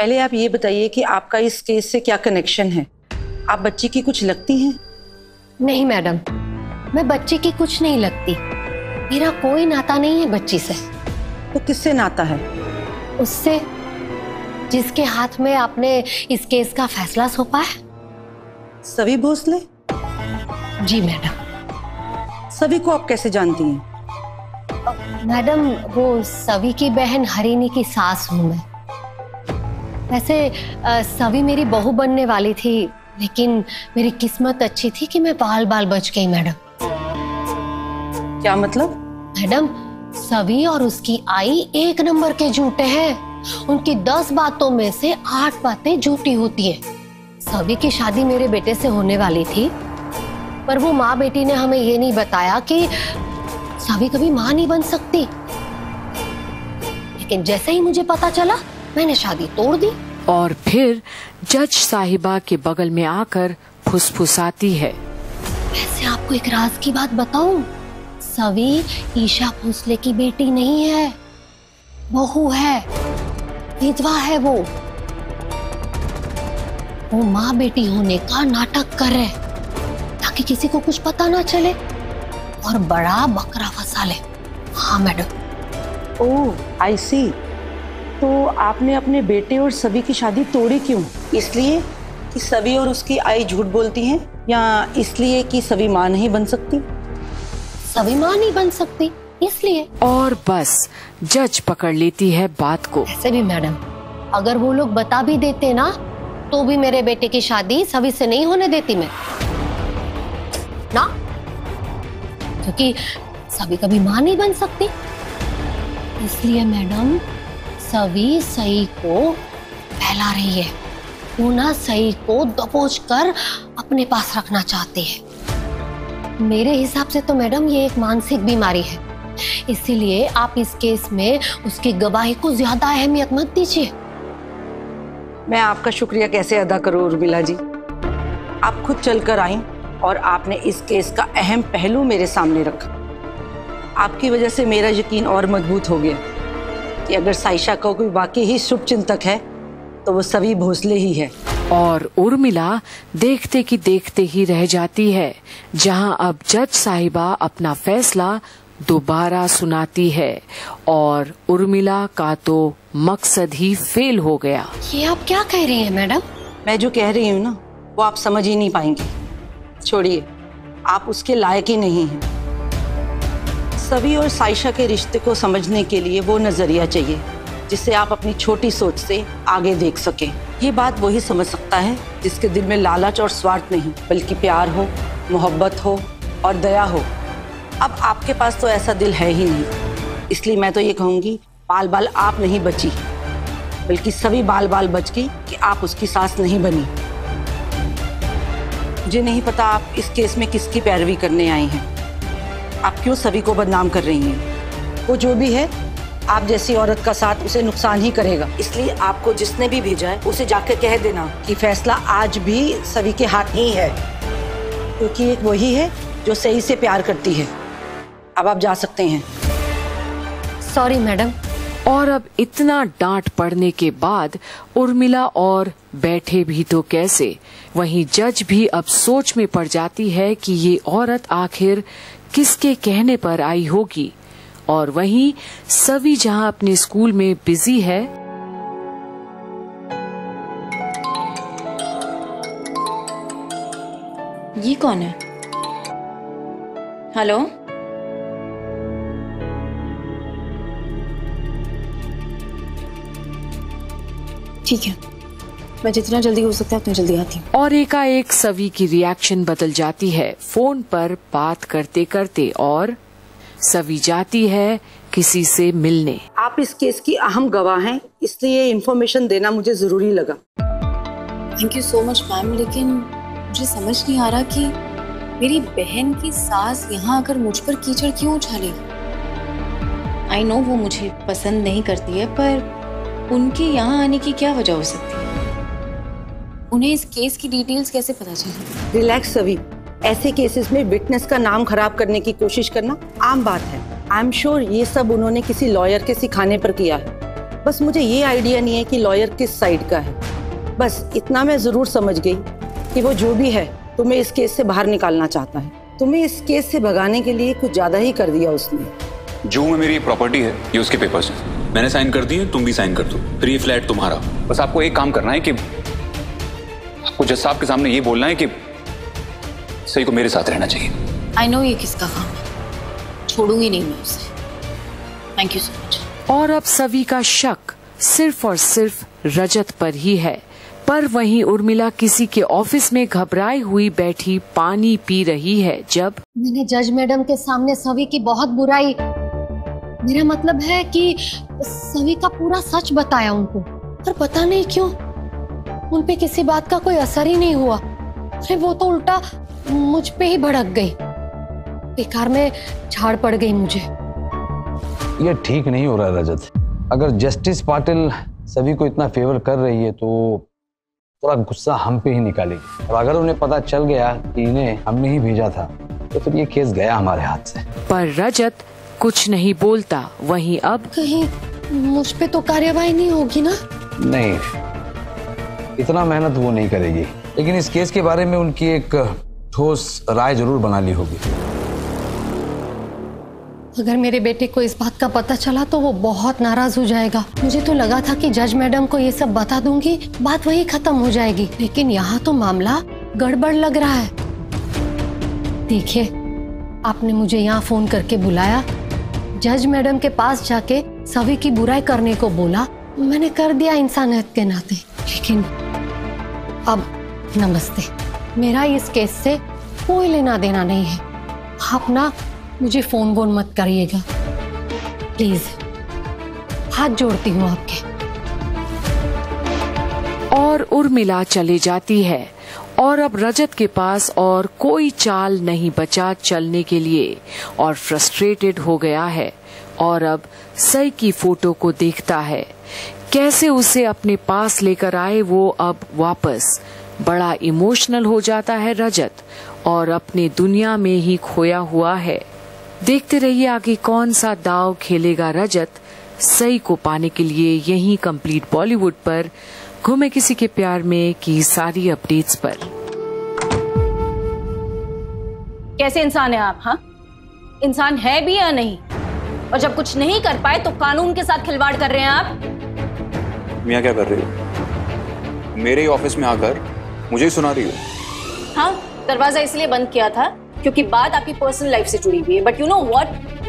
पहले आप ये बताइए कि आपका इस केस से क्या कनेक्शन है? आप बच्ची की कुछ लगती हैं? नहीं मैडम। मैं बच्ची की कुछ नहीं लगती। मेरा कोई नाता नहीं है बच्ची से। तो किससे नाता है? उससे जिसके हाथ में आपने इस केस का फैसला सौंपा है। सभी भोसले? जी मैडम। सभी को आप कैसे जानती हैं? मैडम वो सभी की बहन हरिनी की सास हूँ मैं। वैसे सवी मेरी बहू बनने वाली थी लेकिन मेरी किस्मत अच्छी थी कि मैं बाल बाल बच गई मैडम। क्या मतलब? मैडम सवी और उसकी आई एक नंबर के झूठे हैं। उनकी दस बातों में से आठ बातें झूठी होती है। सभी की शादी मेरे बेटे से होने वाली थी पर वो माँ बेटी ने हमें ये नहीं बताया कि सभी कभी माँ नहीं बन सकती। लेकिन जैसे ही मुझे पता चला मैंने शादी तोड़ दी। और फिर जज साहिबा के बगल में आकर फुसफुसाती है। वैसे आपको एक राज की बात बताऊँ? सवी ईशा भोसले की बेटी नहीं है। बहू है। विधवा है वो। वो माँ बेटी होने का नाटक कर रहे ताकि किसी को कुछ पता ना चले और बड़ा बकरा फंसा ले। हाँ मैडम। ओह आई सी तो आपने अपने बेटे और सभी की शादी तोड़ी क्यों? इसलिए कि सभी और उसकी आई झूठ बोलती हैं या इसलिए कि सभी माँ नहीं बन सकती? सभी माँ नहीं बन सकती इसलिए। और बस जज पकड़ लेती है बात को। ऐसे भी मैडम अगर वो लोग बता भी देते ना तो भी मेरे बेटे की शादी सभी से नहीं होने देती मैं। ना? क्योंकि सभी कभी माँ नहीं बन सकती। इसलिए मैडम सभी सही को फैला रही है। वो ना सही को दबोच कर अपने पास रखना चाहती है। मेरे हिसाब से तो मैडम ये एक मानसिक बीमारी है। इसीलिए आप इस केस में उसकी गवाही को ज़्यादा अहमियत मत दीजिए। मैं आपका शुक्रिया कैसे अदा करूँ, उर्मिला जी? आप खुद चलकर आई और आपने इस केस का अहम पहलू मेरे सामने रखा। आपकी वजह से मेरा यकीन और मज़बूत हो गया। कि अगर साइशा का कोई वाकई ही शुभ चिंतक है तो वो सभी भोसले ही है। और उर्मिला देखते की देखते ही रह जाती है जहाँ अब जज साहिबा अपना फैसला दोबारा सुनाती है और उर्मिला का तो मकसद ही फेल हो गया। ये आप क्या कह रही हैं मैडम? मैं जो कह रही हूँ ना वो आप समझ ही नहीं पाएँगे। छोड़िए आप उसके लायक ही नहीं हैं। सभी और साइशा के रिश्ते को समझने के लिए वो नज़रिया चाहिए, जिससे आप अपनी छोटी सोच से आगे देख सकें। ये बात वही समझ सकता है, जिसके दिल में लालच और स्वार्थ नहीं, बल्कि प्यार हो, मोहब्बत हो और दया हो। अब आपके पास तो ऐसा दिल है ही नहीं। इसलिए मैं तो ये कहूँगी बाल बाल आप नहीं बची, बल्कि सभी बाल बाल बच गई कि आप उसकी सास नहीं बनी। मुझे नहीं पता आप इस केस में किसकी पैरवी करने आई हैं। आप क्यों सभी को बदनाम कर रही हैं? वो जो भी है आप जैसी औरत का साथ उसे नुकसान ही करेगा। इसलिए आपको जिसने भी भेजा है उसे जाकर कह देना कि फैसला आज भी सभी के हाथ ही है क्योंकि एक वही है जो सही से प्यार करती है। अब आप जा सकते हैं। Sorry madam. और अब इतना डांट पड़ने के बाद उर्मिला और बैठे भी तो कैसे? वहीं जज भी अब सोच में पड़ जाती है कि ये औरत आखिर किसके कहने पर आई होगी? और वहीं सभी जहाँ अपने स्कूल में बिज़ी है, ये कौन है? हेलो? ठीक है। मैं जितना जल्दी हो सकता है उतना जल्दी आती हूँ। और एकाएक सभी की रिएक्शन बदल जाती है। फ़ोन पर बात करते करते और सभी जाती है किसी से मिलने। आप इस केस की अहम गवाह हैं इसलिए इन्फॉर्मेशन देना मुझे ज़रूरी लगा। Thank you so much ma'am लेकिन मुझे समझ नहीं आ रहा कि मेरी बहन की सास यहाँ आकर मुझ पर कीचड़ क्यों उछालेगी? आई नो वो मुझे पसंद नहीं करती है पर उनके यहाँ आने की क्या वजह हो सकती है? उन्हें इस केस की डिटेल्स कैसे पता चली? रिलैक्स सभी। ऐसे केसेस में विटनेस का नाम खराब करने की कोशिश करना आम बात है। आई एम श्योर ये सब उन्होंने किसी लॉयर के सिखाने पर किया है। बस मुझे ये आइडिया नहीं है कि लॉयर किस साइड का है। बस इतना मैं ज़रूर समझ गई कि वो जो भी है तुम्हें इस केस से बाहर निकालना चाहता है। तुम्हें इस केस से भगाने के लिए कुछ ज़्यादा ही कर दिया उसने। जो में मेरी प्रॉपर्टी है ये उसके पेपर्स हैं। मैंने साइन कर दिए तुम भी साइन कर दो। फिर ये फ्लैट तुम्हारा। बस आपको एक काम करना है कि आपको जज साहब के सामने ये बोलना है कि सही को मेरे साथ रहना चाहिए। आई नो ये किसका काम है। छोड़ूँगी नहीं मैं उसे। थैंक यू सो मच और अब सभी का शक सिर्फ़ और सिर्फ़ रजत पर ही है। पर वहीं उर्मिला किसी के ऑफ़िस में घबराई हुई बैठी पानी पी रही है जब मैंने जज मैडम के सामने सभी की बहुत बुराई मेरा मतलब है कि सभी का पूरा सच बताया उनको। पर पता नहीं क्यों उन पे किसी बात का कोई असर ही नहीं हुआ। अरे वो तो उल्टा मुझ पे ही भड़क गई। बेकार में झाड़ पड़ गई मुझे। ये ठीक नहीं हो रहा रजत। अगर जस्टिस पाटिल सभी को इतना फेवर कर रही है तो थोड़ा गुस्सा हम पे ही निकालेगी। और अगर उन्हें पता चल गया कि इन्हें हमने ही भेजा था तो फिर ये केस गया हमारे हाथ से। पर रजत कुछ नहीं बोलता वहीं अब कहीं मुझ पे तो कार्यवाही नहीं होगी ना? नहीं। इतना मेहनत वो नहीं करेगी। लेकिन इस केस के बारे में उनकी एक ठोस राय ज़रूर बना ली होगी। अगर मेरे बेटे को इस बात का पता चला तो वो बहुत नाराज़ हो जाएगा। मुझे तो लगा था कि जज मैडम को ये सब बता दूँगी, बात वही खत्म हो जाएगी। लेकिन यहाँ तो मामला गड़बड़ लग रहा है। देखिए, आपने मुझे यहाँ फ़ोन करके बुलाया। जज मैडम के पास जाके सभी की बुराई करने को बोला। मैंने कर दिया इंसानियत के नाते। लेकिन अब, नमस्ते। मेरा इस केस से कोई लेना देना नहीं है। आप ना मुझे फ़ोन वोन मत करिएगा। प्लीज़, हाथ जोड़ती हूँ आपके। और उर्मिला चली जाती है। और अब रजत के पास और कोई चाल नहीं बचा चलने के लिए। और फ्रस्ट्रेटेड हो गया है। और अब सई की फ़ोटो को देखता है। कैसे उसे अपने पास लेकर आए वो अब वापस? बड़ा इमोशनल हो जाता है रजत और अपने दुनिया में ही खोया हुआ है। देखते रहिए आगे कौन सा दाव खेलेगा रजत सही को पाने के लिए यही कंप्लीट बॉलीवुड पर। घूमे किसी के प्यार में की सारी अपडेट्स पर। कैसे इंसान है आप हाँ? इंसान है भी या नहीं? और जब कुछ नहीं कर पाए तो कानून के साथ खिलवाड़ कर रहे हैं आप? मियाँ क्या कर रही हो? मेरे ही ऑफ़िस में आकर मुझे ही सुना रही हो। हाँ दरवाज़ा इसलिए बंद किया था क्योंकि बात आपकी पर्सनल लाइफ से जुड़ी हुई है बट यू नो व्हाट